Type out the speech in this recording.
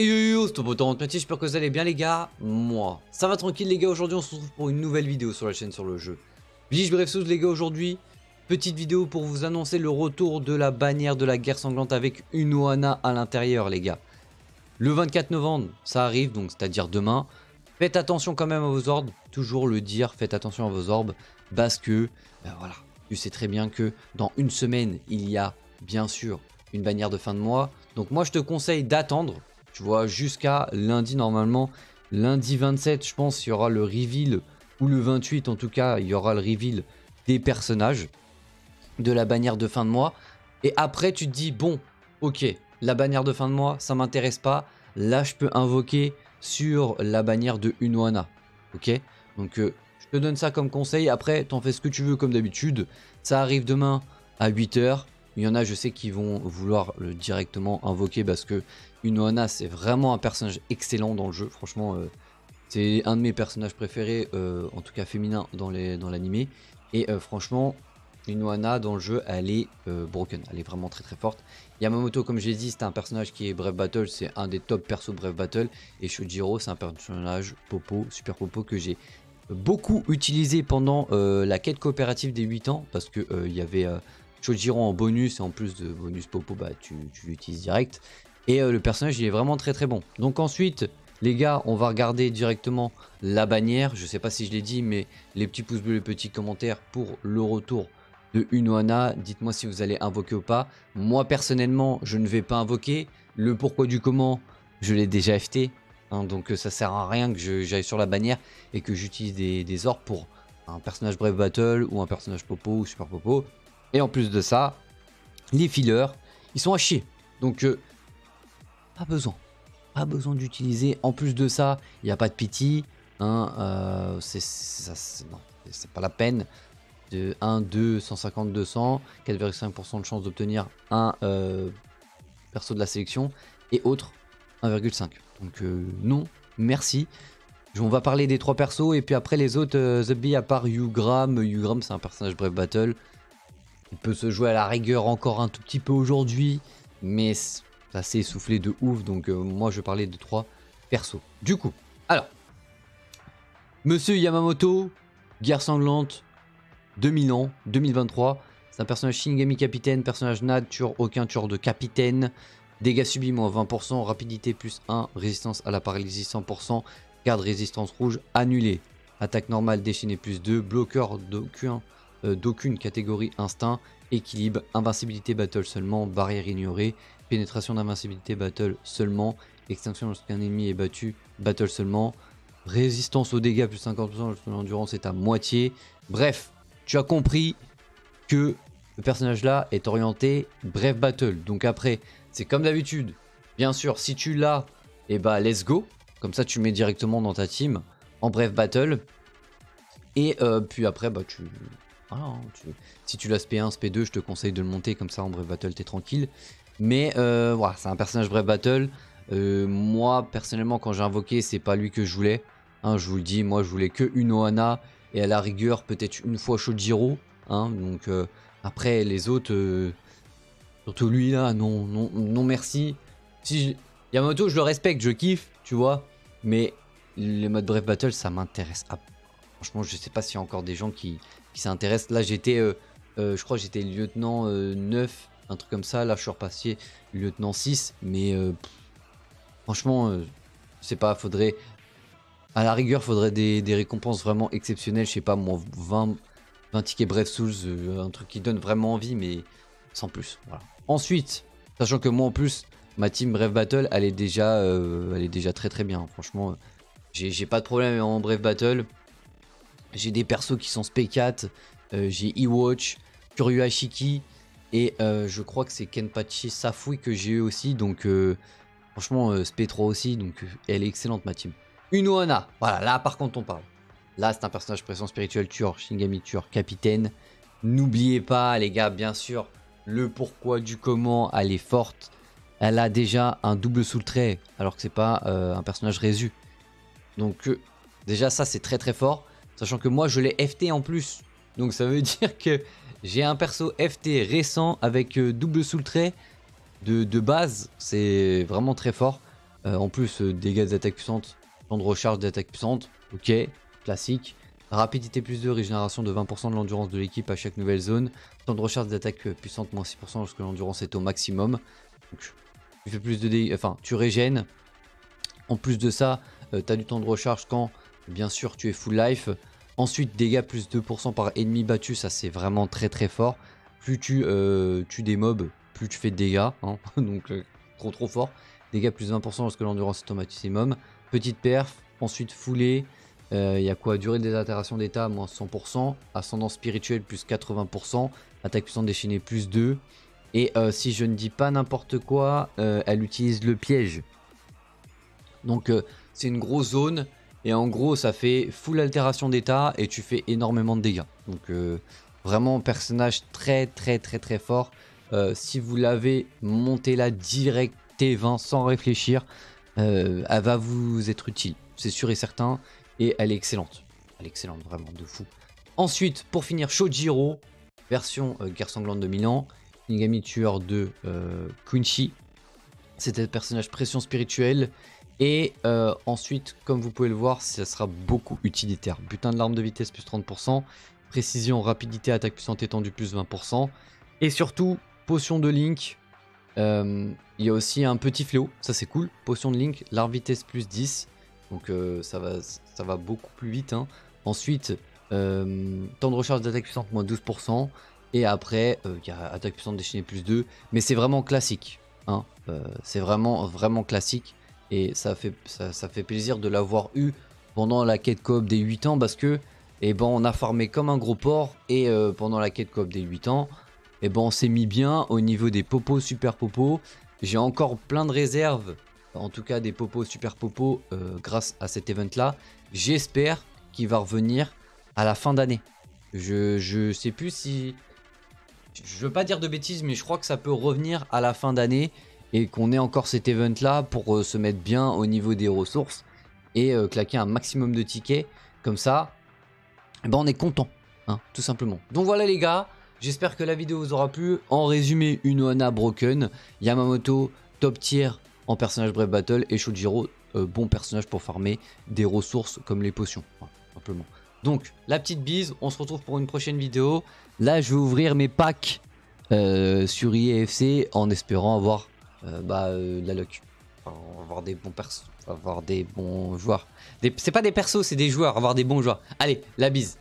Et yo yo, c'est ton j'espère que vous allez bien les gars. Moi, ça va tranquille les gars, aujourd'hui on se retrouve pour une nouvelle vidéo sur la chaîne sur le jeu. Bleach Bref les gars aujourd'hui, petite vidéo pour vous annoncer le retour de la bannière de la guerre sanglante avec une Oana à l'intérieur les gars. Le 24 novembre, ça arrive, donc c'est-à-dire demain. Faites attention quand même à vos ordres, toujours le dire, faites attention à vos orbes, parce que, ben voilà, tu sais très bien que dans une semaine, il y a bien sûr une bannière de fin de mois. Donc moi je te conseille d'attendre, tu vois, jusqu'à lundi normalement. Lundi 27, je pense, il y aura le reveal, ou le 28 en tout cas, il y aura le reveal des personnages de la bannière de fin de mois. Et après, tu te dis, bon, ok, la bannière de fin de mois, ça m'intéresse pas. Là, je peux invoquer sur la bannière de Unoana. Ok? Donc, euh, je te donne ça comme conseil. Après, t'en fais ce que tu veux comme d'habitude. Ça arrive demain à 8h. Il y en a, je sais, qui vont vouloir le directement invoquer parce que Unohana, c'est vraiment un personnage excellent dans le jeu. Franchement, euh, c'est un de mes personnages préférés, euh, en tout cas féminin dans l'animé. et euh, franchement, Unohana dans le jeu, elle est broken. Elle est vraiment très très forte. Yamamoto, comme j'ai dit, c'est un personnage qui est Bref Battle. C'est un des top persos Bref Battle. Et Shojiro, c'est un personnage Popo, super Popo, que j'ai beaucoup utilisé pendant la quête coopérative des 8 ans. Parce qu'il il y avait Chojiro en bonus et en plus de bonus Popo, bah, tu, l'utilises direct. Et euh, le personnage, il est vraiment très très bon. Donc ensuite, les gars, on va regarder directement la bannière. Je sais pas si je l'ai dit, mais les petits pouces bleus, les petits commentaires pour le retour de Unoana. Dites-moi si vous allez invoquer ou pas. Moi, personnellement, je ne vais pas invoquer. Le pourquoi du comment, je l'ai déjà FT. Hein, donc euh, ça sert à rien que j'aille sur la bannière et que j'utilise des, des pour un personnage Brave Battle ou un personnage Popo ou Super Popo. Et en plus de ça, les fillers, ils sont à chier. Donc, euh, pas besoin. Pas besoin d'utiliser. En plus de ça, il n'y a pas de pity. Hein, euh, c'est pas la peine. De 1, 2, 150, 200. 4,5% de chance d'obtenir un euh, perso de la sélection. Et autre, 1,5. Donc, non, merci. On va parler des trois persos. Et puis après, les autres, The Bee, à part Ugram. Ugram, c'est un personnage Brave Battle. Il peut se jouer à la rigueur encore un tout petit peu aujourd'hui, mais ça s'est essoufflé de ouf, donc euh, moi je parlais de trois persos. Du coup, alors, Monsieur Yamamoto, guerre sanglante, 2000 ans, 2023, c'est un personnage Shingami capitaine, personnage nature, aucun tour de capitaine, dégâts subis moins 20%, rapidité plus 1, résistance à la paralysie 100%, garde résistance rouge annulée, attaque normale déchaînée plus 2, bloqueur euh, d'aucune catégorie instinct, équilibre, invincibilité battle seulement, barrière ignorée, pénétration d'invincibilité battle seulement, extinction lorsqu'un ennemi est battu, battle seulement, résistance aux dégâts plus 50%, l'endurance est à moitié. Bref, tu as compris que le personnage là est orienté bref battle. Donc après, c'est comme d'habitude. Bien sûr, si tu l'as, et eh bah let's go. Comme ça, tu mets directement dans ta team en bref battle. Et euh, puis après, bah tu, Hein, si tu l'as SP1, SP2, je te conseille de le monter comme ça en Brave Battle, t'es tranquille. Mais euh, voilà, c'est un personnage Brave Battle. Euh, moi, personnellement, quand j'ai invoqué, c'est pas lui que je voulais. Hein, je vous le dis, moi je voulais que une Ohana et à la rigueur peut-être une fois Shojiro. Hein, donc euh, après les autres, surtout lui là, non, non, non merci. Si Yamato, je le respecte, je kiffe, tu vois. Mais les modes Brave Battle, ça m'intéresse. Franchement, je sais pas s'il y a encore des gens qui, qui s'intéresse. Là, j'étais, euh, euh, je crois j'étais lieutenant 9, euh, un truc comme ça. Là, je suis repassé lieutenant 6. Mais franchement, je sais pas, faudrait. À la rigueur, faudrait des, récompenses vraiment exceptionnelles. Je sais pas, moi, 20, 20 tickets Bref Souls, un truc qui donne vraiment envie, mais sans plus. Voilà. Ensuite, sachant que moi, en plus, ma team Bref Battle, elle est déjà, elle est déjà très très bien. Franchement, j'ai pas de problème en Bref Battle. J'ai des persos qui sont Sp4, euh, j'ai Ewatch, Kuryu et euh, je crois que c'est Kenpachi Safui que j'ai eu aussi. Donc euh, franchement, Sp3 aussi. Donc elle est excellente ma team. Unohana, voilà, là par contre on parle. Là c'est un personnage pression spirituelle Tur, Shingami Tur, capitaine. N'oubliez pas les gars, bien sûr, le pourquoi du comment, elle est forte. Elle a déjà un double sous le trait, alors que c'est pas un personnage résu. Donc déjà ça c'est très très fort. Sachant que moi, je l'ai FT en plus. Donc ça veut dire que j'ai un perso FT récent avec euh, double sous le trait de, base. C'est vraiment très fort. en plus, dégâts d'attaque puissante, temps de recharge d'attaque puissante, ok, classique. Rapidité plus 2, régénération de 20% de l'endurance de l'équipe à chaque nouvelle zone. Temps de recharge d'attaque puissante moins 6% lorsque l'endurance est au maximum. Tu fais plus de dégâts, enfin tu régènes. En plus de ça, euh, tu as du temps de recharge quand bien sûr tu es full life. Ensuite, dégâts plus 2% par ennemi battu, ça c'est vraiment très très fort. Plus tu euh, tues des mobs, plus tu fais de dégâts, hein. donc euh, trop trop fort. Dégâts plus 20% lorsque l'endurance est au maximum. Petite perf, ensuite foulée, euh, il y a quoi? Durée des altérations d'état, moins 100%. Ascendant spirituel, plus 80%. Attaque puissante déchaînée, plus 2. Et euh, si je ne dis pas n'importe quoi, euh, elle utilise le piège. Donc c'est une grosse zone. Et en gros, ça fait full altération d'état et tu fais énormément de dégâts. Donc vraiment, personnage très très très très fort. si vous l'avez monté là direct T20 sans réfléchir, elle va vous être utile. C'est sûr et certain. Et elle est excellente. Elle est excellente, vraiment, de fou. Ensuite, pour finir, Shojiro, version euh, Guerre sanglante de Milan. Nigami tueur de euh, Kunchi. C'était un personnage pression spirituelle. Et euh, ensuite, comme vous pouvez le voir, ça sera beaucoup utilitaire. Butin de l'arme de vitesse plus 30%. Précision, rapidité, attaque puissante étendue plus 20%. Et surtout, potion de Link. Il y a aussi un petit fléau, ça c'est cool. Potion de Link, l'arme vitesse plus 10. Donc euh, ça, va, ça va beaucoup plus vite. Hein. Ensuite, euh, temps de recharge d'attaque puissante moins 12%. Et après, euh, il y a attaque puissante déchaînée plus 2. Mais c'est vraiment classique. Hein. c'est vraiment, vraiment classique. Et ça fait, plaisir de l'avoir eu pendant la quête coop des 8 ans. Parce que eh ben, on a farmé comme un gros porc. Et pendant la quête coop des 8 ans, eh ben, on s'est mis bien au niveau des popos, super popos. J'ai encore plein de réserves en tout cas des popos super popos euh, grâce à cet event là. J'espère qu'il va revenir à la fin d'année. Je, je sais plus si. Je veux pas dire de bêtises, mais je crois que ça peut revenir à la fin d'année et qu'on ait encore cet event là pour euh, se mettre bien au niveau des ressources et euh, claquer un maximum de tickets. Comme ça, eh ben on est content, hein, tout simplement. Donc voilà les gars, j'espère que la vidéo vous aura plu. En résumé, une Oana broken, Yamamoto top tier en personnage Brave Battle et Shojiro, euh, bon personnage pour farmer des ressources comme les potions, simplement. Donc, la petite bise, on se retrouve pour une prochaine vidéo. Là, je vais ouvrir mes packs sur IFC en espérant avoir euh, bah, la luck. avoir des bons persos, avoir des bons joueurs. C'est pas des persos, c'est des joueurs, avoir des bons joueurs. Allez, la bise